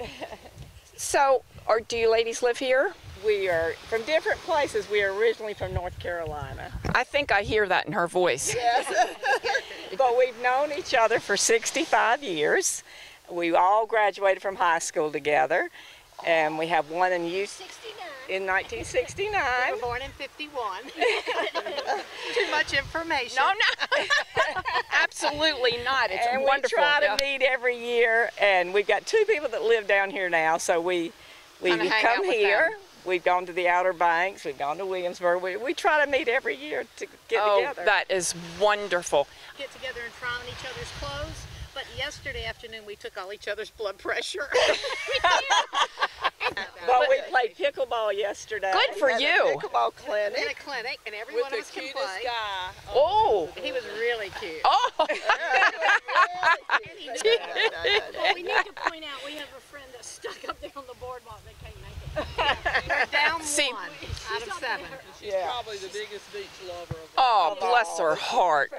So, or do you ladies live here? We are from different places. We are originally from North Carolina. I think I hear that in her voice. Yes. But we've known each other for 65 years. We all graduated from high school together. And we have one in youth 69. in 1969. We were born in 51. Too much information. No, no. Absolutely not. It's and wonderful. we try to Yeah. meet every year. And we've got two people that live down here now. So we, we Kinda come here. them. We've gone to the Outer Banks. We've gone to Williamsburg. We, we try to meet every year to get oh, together. that is wonderful. Get together and try on each other's clothes. But yesterday afternoon we took all each other's blood pressure. But we played pickleball yesterday. Good for at a you. Pickleball in clinic. a clinic, and every With one of us can play. guy. Oh, He was really cute. oh. well, we need to point out we have a friend that's stuck up there on the boardwalk that can't make it. We're down See- one out of seven. She's Yeah. probably the biggest beach lover of all. Oh, bless her heart.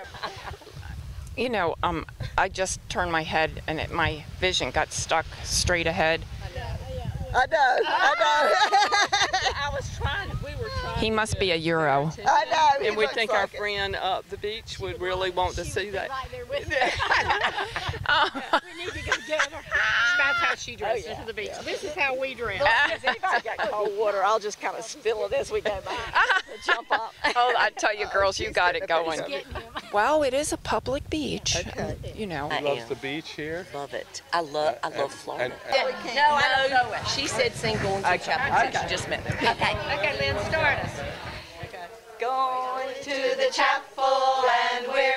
You know, um, I just turned my head and it, my vision got stuck straight ahead. I know, I know. Ah! I was trying, we were trying. He must be a Euro. I know. And we looks think our it. friend up the beach would really want to She see was that. Right there with us. we need to go get her. That's how she oh, dresses yeah, to the beach. This is how we dress. If I got cold water, I'll just kind of spill it as we go by. Jump up. Oh, I tell you, girls, you got it going. Getting. Well, it is a public beach. Okay. Um, you know. I loves the beach here. Love it. I uh, love I love Florida. And, no, I don't know. it. She said sing going to chapel. She just met me. Okay. Okay, Lynn, start us. Going to the chapel and we're